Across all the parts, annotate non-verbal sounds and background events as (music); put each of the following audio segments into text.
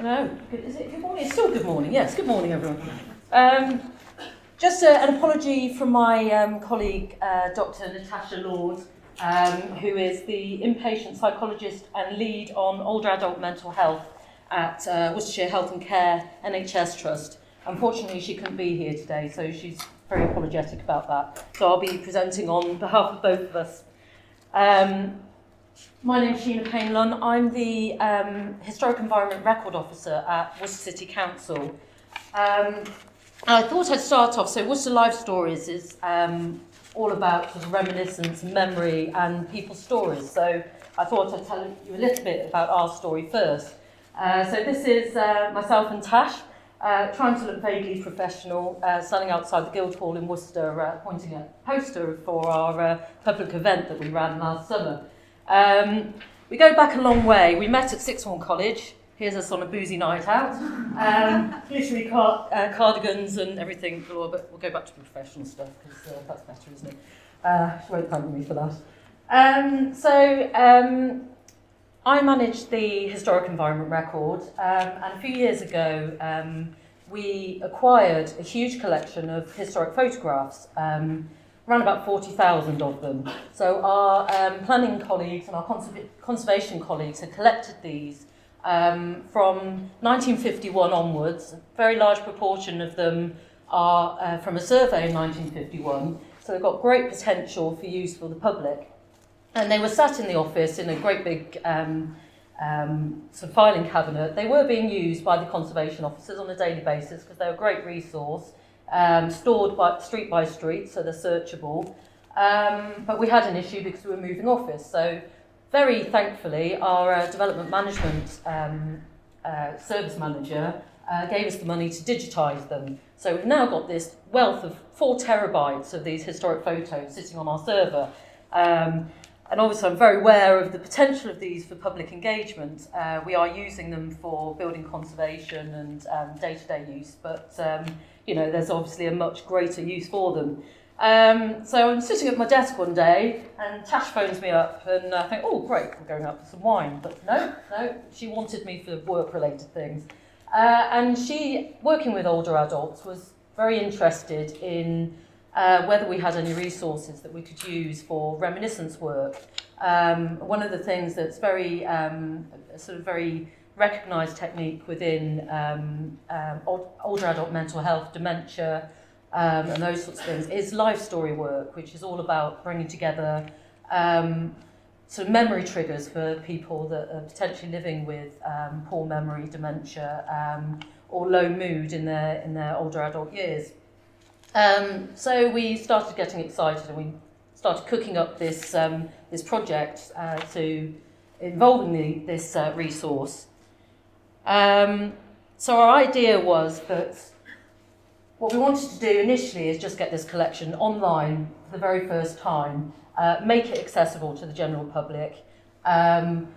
No, is it good morning? It's still good morning. Yes, good morning, everyone. Um, just a, an apology from my um, colleague, uh, Dr. Natasha Lord, um, who is the inpatient psychologist and lead on older adult mental health at uh, Worcestershire Health and Care NHS Trust. Unfortunately, she couldn't be here today, so she's very apologetic about that. So I'll be presenting on behalf of both of us. Um, my name is Sheena Payne-Lunn. I'm the um, Historic Environment Record Officer at Worcester City Council. Um, I thought I'd start off, so Worcester Life Stories is um, all about sort of reminiscence, memory and people's stories. So I thought I'd tell you a little bit about our story first. Uh, so this is uh, myself and Tash, uh, trying to look vaguely professional, uh, standing outside the Guildhall in Worcester, uh, pointing a poster for our uh, public event that we ran last summer. Um, we go back a long way. We met at Sixth Form College. Here's us on a boozy night out. Um, literally car uh, cardigans and everything. But we'll go back to professional stuff because uh, that's better, isn't it? Uh, she won't thank me for that. Um, so um, I managed the Historic Environment Record, um, and a few years ago um, we acquired a huge collection of historic photographs, um, around about 40,000 of them. So our um, planning colleagues and our conserv conservation colleagues had collected these um, from 1951 onwards. A very large proportion of them are uh, from a survey in 1951, so they've got great potential for use for the public. And they were sat in the office in a great big um, um, sort of filing cabinet. They were being used by the conservation officers on a daily basis because they're a great resource, um, stored by, street by street, so they're searchable. Um, but we had an issue because we were moving office. So very thankfully, our uh, development management um, uh, service manager uh, gave us the money to digitise them. So we've now got this wealth of four terabytes of these historic photos sitting on our server. Um, And obviously, I'm very aware of the potential of these for public engagement. Uh, we are using them for building conservation and um, day-to-day -day use, but um, you know, there's obviously a much greater use for them. Um, so I'm sitting at my desk one day, and Tash phones me up, and I think, oh, great, we're going out for some wine. But no, no, she wanted me for work-related things. Uh, and she, working with older adults, was very interested in uh, whether we had any resources that we could use for reminiscence work. Um, one of the things that's very um, sort of very recognised technique within um, um, older adult mental health, dementia, um, and those sorts of things is life story work, which is all about bringing together um, sort of memory triggers for people that are potentially living with um, poor memory, dementia, um, or low mood in their in their older adult years. Um, so we started getting excited and we started cooking up this, um, this project uh, to involving the, this uh, resource. Um, so our idea was that what we wanted to do initially is just get this collection online for the very first time, uh, make it accessible to the general public, um,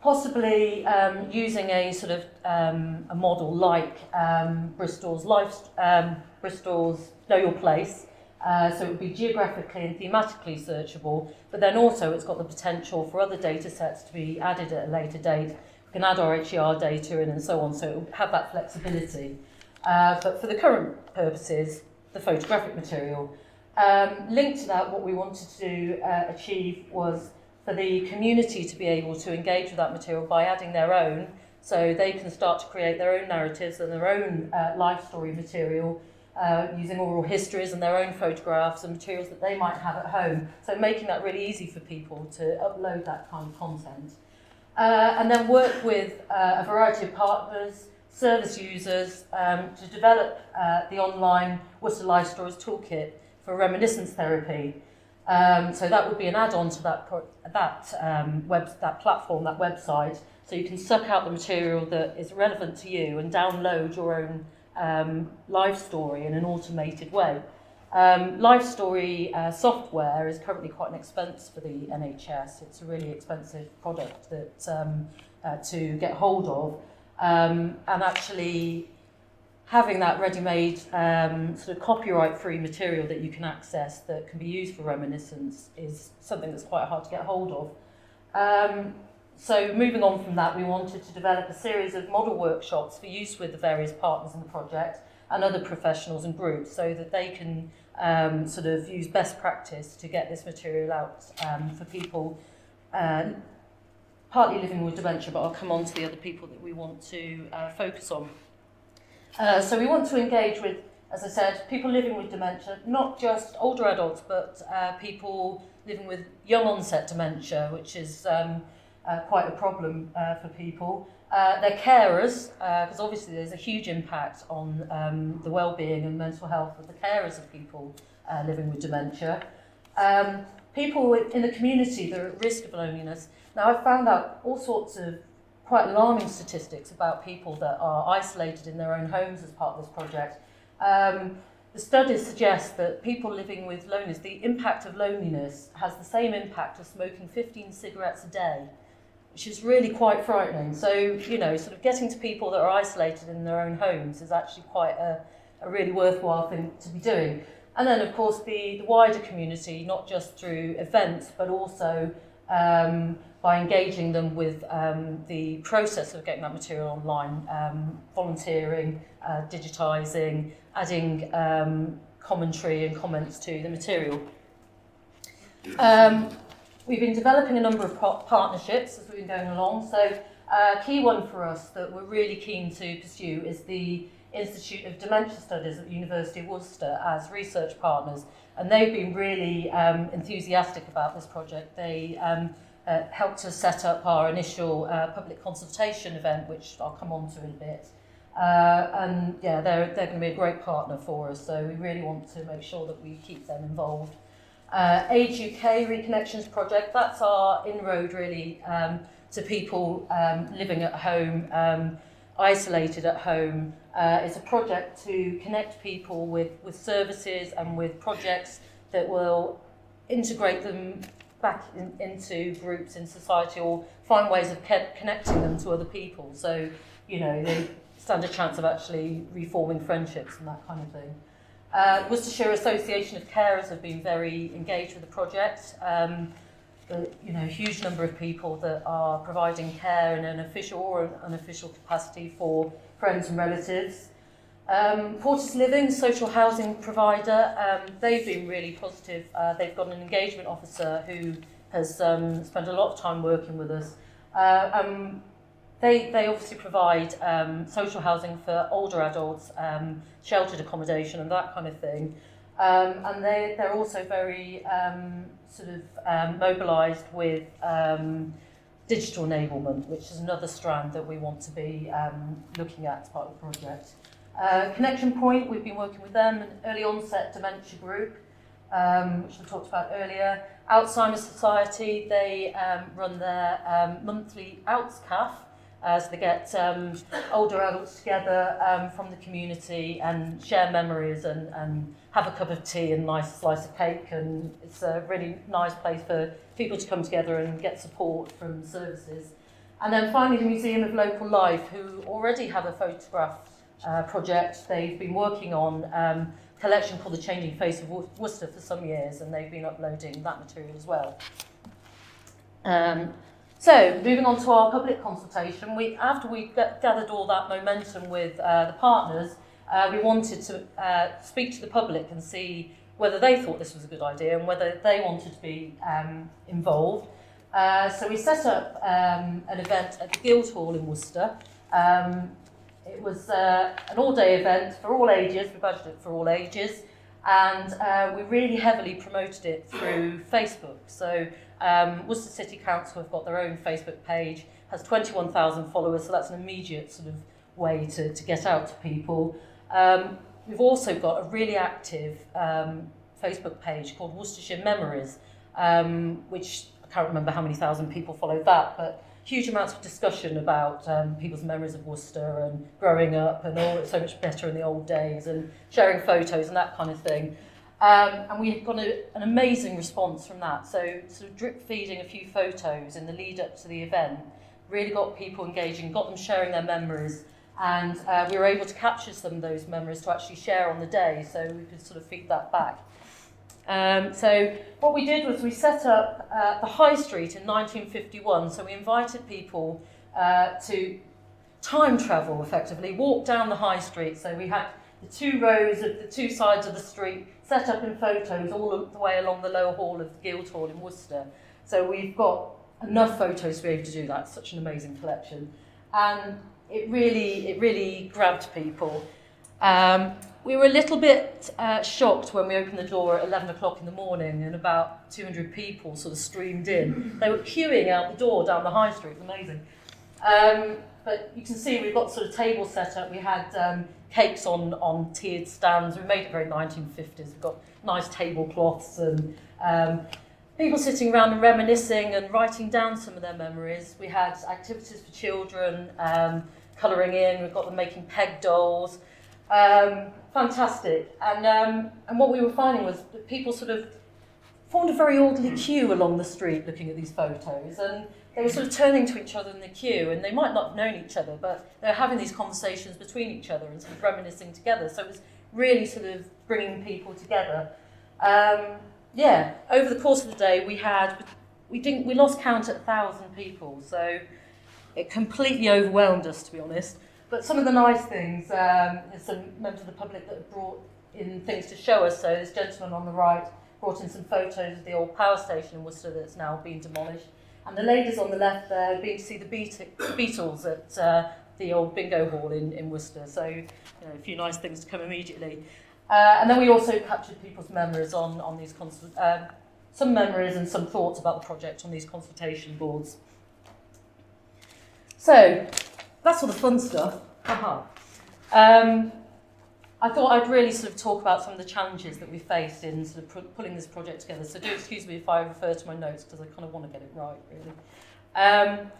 possibly um, using a sort of um, a model like um, Bristol's life, um, Bristol's Know Your Place. Uh, so it would be geographically and thematically searchable, but then also it's got the potential for other data sets to be added at a later date. Can add our HER data in and so on, so it will have that flexibility. Uh, but for the current purposes, the photographic material. Um, linked to that, what we wanted to uh, achieve was for the community to be able to engage with that material by adding their own, so they can start to create their own narratives and their own uh, life story material uh, using oral histories and their own photographs and materials that they might have at home. So making that really easy for people to upload that kind of content. Uh, and then work with uh, a variety of partners, service users, um, to develop uh, the online Worcester Life Stories Toolkit for reminiscence therapy. Um, so that would be an add-on to that, that, um, web, that platform, that website, so you can suck out the material that is relevant to you and download your own um, life story in an automated way. Um, life story uh, software is currently quite an expense for the NHS. It's a really expensive product that um, uh, to get hold of. Um, and actually having that ready-made um, sort of copyright-free material that you can access that can be used for reminiscence is something that's quite hard to get hold of. Um, so moving on from that, we wanted to develop a series of model workshops for use with the various partners in the project and other professionals and groups so that they can um, sort of use best practice to get this material out um, for people uh, partly living with dementia, but I'll come on to the other people that we want to uh, focus on. Uh, so we want to engage with, as I said, people living with dementia, not just older adults, but uh, people living with young onset dementia, which is um, uh, quite a problem uh, for people. Uh, they're carers, because uh, obviously there's a huge impact on um, the well-being and mental health of the carers of people uh, living with dementia. Um, people in the community that are at risk of loneliness. Now, I've found out all sorts of quite alarming statistics about people that are isolated in their own homes as part of this project. Um, the studies suggest that people living with loneliness, the impact of loneliness has the same impact as smoking 15 cigarettes a day which is really quite frightening. So, you know, sort of getting to people that are isolated in their own homes is actually quite a, a really worthwhile thing to be doing. And then, of course, the, the wider community, not just through events, but also um, by engaging them with um, the process of getting that material online, um, volunteering, uh, digitising, adding um, commentary and comments to the material. Um, We've been developing a number of partnerships as we've been going along. So a uh, key one for us that we're really keen to pursue is the Institute of Dementia Studies at the University of Worcester as research partners. And they've been really um, enthusiastic about this project. They um, uh, helped us set up our initial uh, public consultation event, which I'll come on to in a bit. Uh, and yeah, they're, they're going to be a great partner for us, so we really want to make sure that we keep them involved. Uh, Age UK Reconnections Project, that's our inroad really um, to people um, living at home, um, isolated at home. Uh, it's a project to connect people with, with services and with projects that will integrate them back in, into groups in society or find ways of connecting them to other people. So, you know, they stand a chance of actually reforming friendships and that kind of thing. Uh, Worcestershire Association of Carers have been very engaged with the project. Um, the, you know, a huge number of people that are providing care in an official or an unofficial capacity for friends and relatives. Um, Fortis Living, social housing provider, um, they've been really positive. Uh, they've got an engagement officer who has um, spent a lot of time working with us. Uh, um, They, they obviously provide um, social housing for older adults, um, sheltered accommodation and that kind of thing. Um, and they, they're also very um, sort of um, mobilised with um, digital enablement, which is another strand that we want to be um, looking at as part of the project. Uh, Connection Point, we've been working with them, an early onset dementia group, um, which we talked about earlier. Alzheimer's Society, they um, run their um, monthly OUTSCAF, as they get um, older adults together um, from the community and share memories and, and have a cup of tea and nice slice of cake and it's a really nice place for people to come together and get support from services. And then finally the Museum of Local Life who already have a photograph uh, project they've been working on um, collection called The Changing Face of Worcester for some years and they've been uploading that material as well. Um, So, moving on to our public consultation, we, after we gathered all that momentum with uh, the partners, uh, we wanted to uh, speak to the public and see whether they thought this was a good idea and whether they wanted to be um, involved. Uh, so we set up um, an event at the Guildhall in Worcester. Um, it was uh, an all-day event for all ages, we budgeted for all ages, and uh, we really heavily promoted it through Facebook. So Um, Worcester City Council have got their own Facebook page, has 21,000 followers, so that's an immediate sort of way to, to get out to people. Um, we've also got a really active um, Facebook page called Worcestershire Memories, um, which I can't remember how many thousand people follow that, but huge amounts of discussion about um, people's memories of Worcester and growing up and all it's so much better in the old days and sharing photos and that kind of thing. Um, and we got a, an amazing response from that. So sort of drip feeding a few photos in the lead up to the event really got people engaging, got them sharing their memories, and uh, we were able to capture some of those memories to actually share on the day, so we could sort of feed that back. Um, so what we did was we set up uh, the High Street in 1951. So we invited people uh, to time travel effectively, walk down the High Street. So we had the two rows of the two sides of the street set up in photos all the way along the lower hall of the Guildhall in Worcester. So we've got enough photos to be able to do that. It's Such an amazing collection. And it really, it really grabbed people. Um, we were a little bit uh, shocked when we opened the door at 11 o'clock in the morning and about 200 people sort of streamed in. They were queuing out the door down the high street, amazing. Um, but you can see we've got sort of table set up. We had um, cakes on, on tiered stands. We made it very 1950s. We've got nice tablecloths and um, people sitting around and reminiscing and writing down some of their memories. We had activities for children, um, colouring in. We've got them making peg dolls. Um, fantastic. And, um, and what we were finding was that people sort of formed a very orderly queue along the street looking at these photos. And they were sort of turning to each other in the queue, and they might not have known each other, but they were having these conversations between each other and sort of reminiscing together. So it was really sort of bringing people together. Um, yeah, over the course of the day, we had we didn't we lost count at a thousand people, so it completely overwhelmed us, to be honest. But some of the nice things, um, there's some members of the public that have brought in things to show us. So this gentleman on the right brought in some photos of the old power station in Worcester that's now been demolished. And the ladies on the left there have been to see the Beatles at uh, the old bingo hall in, in Worcester. So you know, a few nice things to come immediately. Uh, and then we also captured people's memories on, on these, uh, some memories and some thoughts about the project on these consultation boards. So that's all the fun stuff. Um, I thought I'd really sort of talk about some of the challenges that we faced in sort of pulling this project together. So do excuse me if I refer to my notes because I kind of want to get it right, really. Um,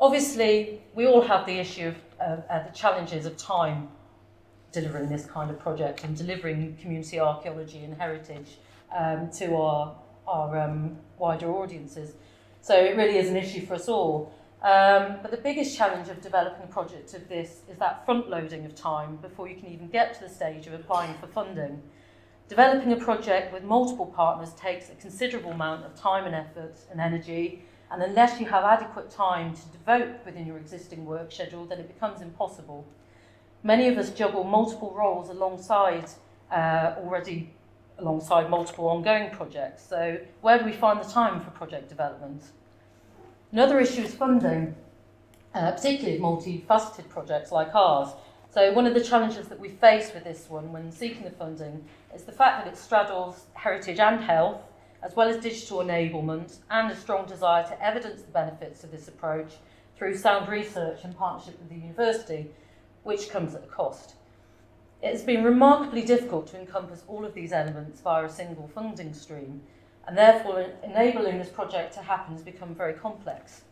obviously, we all have the issue of uh, uh, the challenges of time delivering this kind of project and delivering community archaeology and heritage um, to our, our um, wider audiences. So it really is an issue for us all. Um, but the biggest challenge of developing a project of this is that front loading of time before you can even get to the stage of applying for funding. Developing a project with multiple partners takes a considerable amount of time and effort and energy, and unless you have adequate time to devote within your existing work schedule, then it becomes impossible. Many of us juggle multiple roles alongside uh, already alongside multiple ongoing projects. So where do we find the time for project development? Another issue is funding, uh, particularly multifaceted projects like ours. So one of the challenges that we face with this one when seeking the funding is the fact that it straddles heritage and health, as well as digital enablement, and a strong desire to evidence the benefits of this approach through sound research in partnership with the university, which comes at a cost. It has been remarkably difficult to encompass all of these elements via a single funding stream, and therefore enabling this project to happen has become very complex.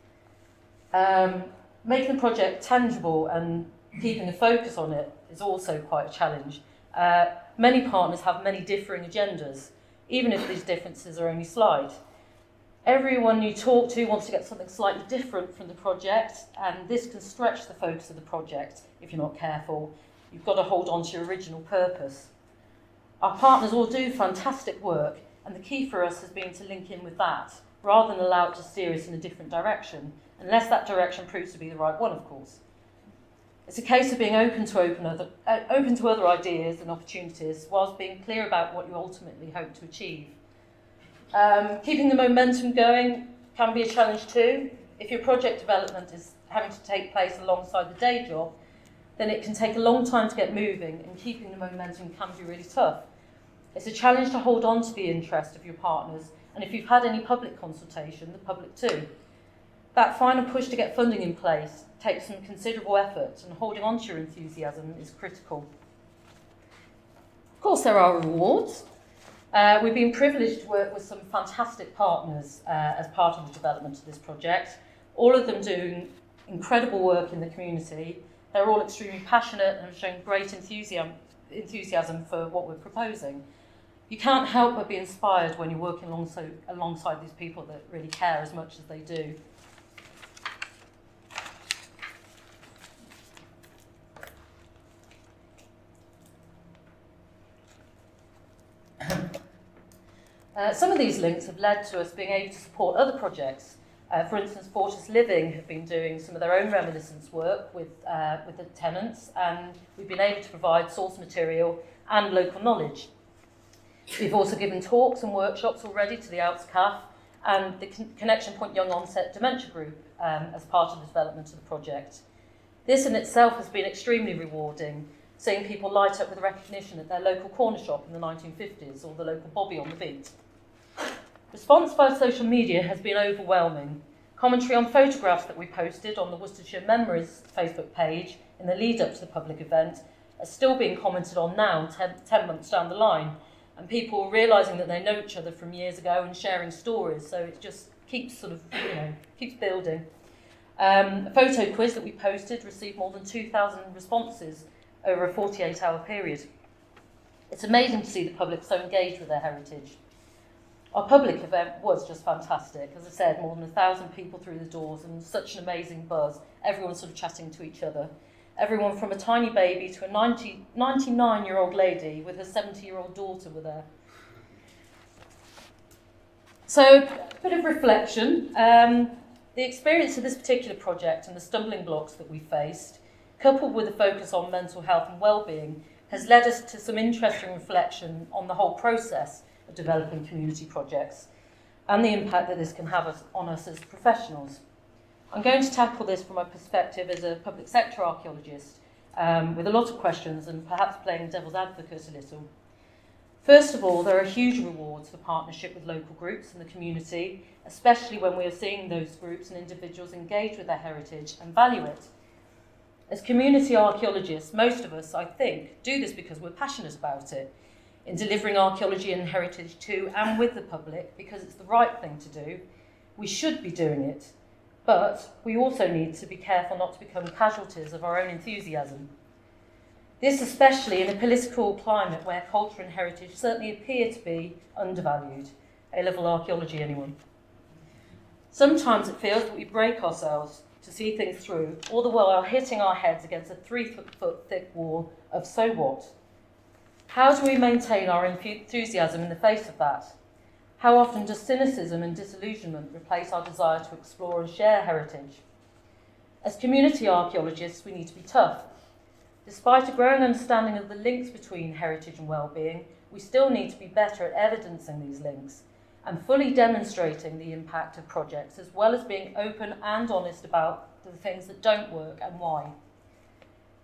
Um, making the project tangible and keeping a focus on it is also quite a challenge. Uh, many partners have many differing agendas, even if these differences are only slight. Everyone you talk to wants to get something slightly different from the project, and this can stretch the focus of the project if you're not careful. You've got to hold on to your original purpose. Our partners all do fantastic work, and the key for us has been to link in with that, rather than allow it to steer us in a different direction, unless that direction proves to be the right one, of course. It's a case of being open to open other, uh, open to other ideas and opportunities, whilst being clear about what you ultimately hope to achieve. Um, keeping the momentum going can be a challenge too. If your project development is having to take place alongside the day job, then it can take a long time to get moving, and keeping the momentum can be really tough. It's a challenge to hold on to the interest of your partners, and if you've had any public consultation, the public too. That final push to get funding in place takes some considerable effort, and holding on to your enthusiasm is critical. Of course, there are rewards. Uh, we've been privileged to work with some fantastic partners uh, as part of the development of this project, all of them doing incredible work in the community. They're all extremely passionate and have shown great enthusiasm, enthusiasm for what we're proposing you can't help but be inspired when you're working alongside, alongside these people that really care as much as they do. (coughs) Uh, some of these links have led to us being able to support other projects. Uh, for instance, Fortis Living have been doing some of their own reminiscence work with, uh, with the tenants, and we've been able to provide source material and local knowledge. We've also given talks and workshops already to the Alps CAF and the Con Connection Point Young Onset Dementia Group um, as part of the development of the project. This in itself has been extremely rewarding, seeing people light up with recognition at their local corner shop in the 1950s or the local bobby on the beat. Response via social media has been overwhelming. Commentary on photographs that we posted on the Worcestershire Memories Facebook page in the lead up to the public event are still being commented on now, 10, 10 months down the line, and people realising that they know each other from years ago and sharing stories, so it just keeps sort of, you know, keeps building. Um, a photo quiz that we posted received more than 2,000 responses over a 48 hour period. It's amazing to see the public so engaged with their heritage. Our public event was just fantastic. As I said, more than a thousand people through the doors and such an amazing buzz. Everyone sort of chatting to each other. Everyone from a tiny baby to a 90, 99 year old lady with her 70 year old daughter were there. So, a bit of reflection. Um, the experience of this particular project and the stumbling blocks that we faced, coupled with a focus on mental health and well-being, has led us to some interesting reflection on the whole process of developing community projects and the impact that this can have on us as professionals. I'm going to tackle this from my perspective as a public sector archaeologist, um, with a lot of questions and perhaps playing devil's advocate a little. First of all, there are huge rewards for partnership with local groups and the community, especially when we are seeing those groups and individuals engage with their heritage and value it. As community archaeologists, most of us, I think, do this because we're passionate about it, in delivering archaeology and heritage to and with the public because it's the right thing to do. We should be doing it, but we also need to be careful not to become casualties of our own enthusiasm. This especially in a political climate where culture and heritage certainly appear to be undervalued. A-level archaeology, anyone? Sometimes it feels that we break ourselves to see things through, all the while hitting our heads against a three foot thick wall of so what? How do we maintain our enthusiasm in the face of that? How often does cynicism and disillusionment replace our desire to explore and share heritage? As community archaeologists, we need to be tough Despite a growing understanding of the links between heritage and well-being, we still need to be better at evidencing these links and fully demonstrating the impact of projects, as well as being open and honest about the things that don't work and why.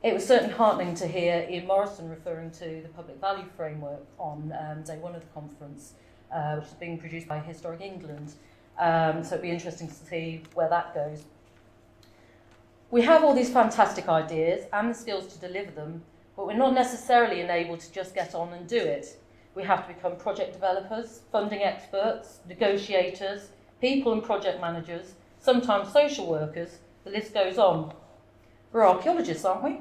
It was certainly heartening to hear Ian Morrison referring to the public value framework on um, day one of the conference, uh, which is being produced by Historic England. Um, so it'd be interesting to see where that goes. We have all these fantastic ideas and the skills to deliver them, but we're not necessarily enabled to just get on and do it. We have to become project developers, funding experts, negotiators, people and project managers, sometimes social workers, the list goes on. We're archaeologists, aren't we?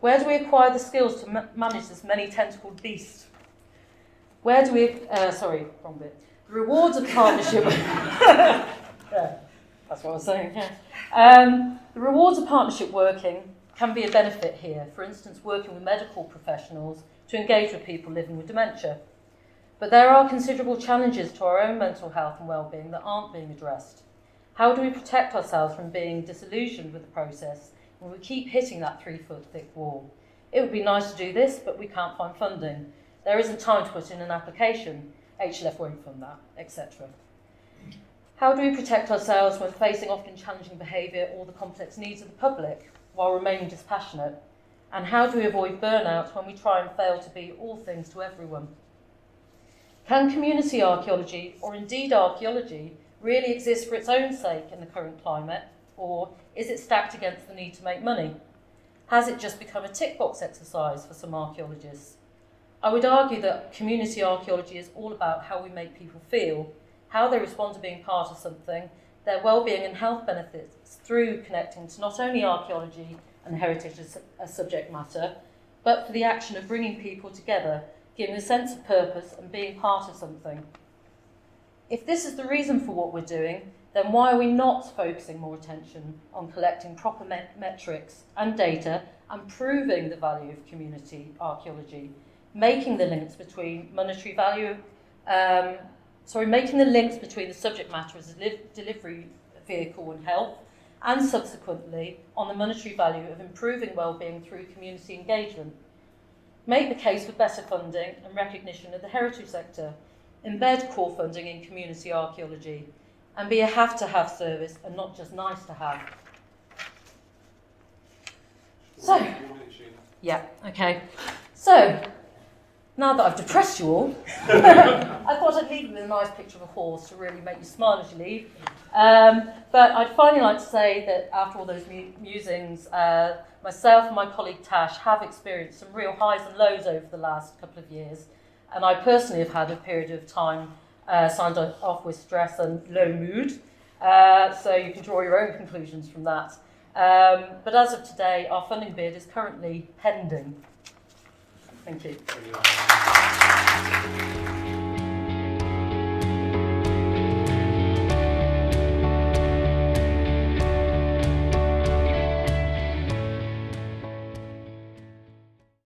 Where do we acquire the skills to ma manage this many tentacled beast? Where do we, uh, sorry, wrong bit. The rewards of partnership. (laughs) yeah, that's what I was saying, yeah. Um, the rewards of partnership working can be a benefit here, for instance, working with medical professionals to engage with people living with dementia. But there are considerable challenges to our own mental health and well-being that aren't being addressed. How do we protect ourselves from being disillusioned with the process when we keep hitting that three foot thick wall? It would be nice to do this, but we can't find funding. There isn't time to put in an application. HLF won't fund that, etc. How do we protect ourselves when facing often challenging behaviour or the complex needs of the public while remaining dispassionate? And how do we avoid burnout when we try and fail to be all things to everyone? Can community archaeology, or indeed archaeology, really exist for its own sake in the current climate, or is it stacked against the need to make money? Has it just become a tick box exercise for some archaeologists? I would argue that community archaeology is all about how we make people feel how they respond to being part of something, their well-being and health benefits through connecting to not only archaeology and heritage as a subject matter, but for the action of bringing people together, giving a sense of purpose and being part of something. If this is the reason for what we're doing, then why are we not focusing more attention on collecting proper met metrics and data and proving the value of community archaeology, making the links between monetary value um, sorry, making the links between the subject matter as a delivery vehicle and health, and subsequently on the monetary value of improving well-being through community engagement. Make the case for better funding and recognition of the heritage sector. Embed core funding in community archaeology and be a have-to-have service and not just nice to have. So, yeah, okay. So, now that I've depressed you all, (laughs) I thought I'd leave you with a nice picture of a horse to really make you smile as you leave. Um, but I'd finally like to say that after all those mu musings, uh, myself and my colleague Tash have experienced some real highs and lows over the last couple of years. And I personally have had a period of time uh, signed off with stress and low mood. Uh, so you can draw your own conclusions from that. Um, but as of today, our funding bid is currently pending. Thank you. Thank you.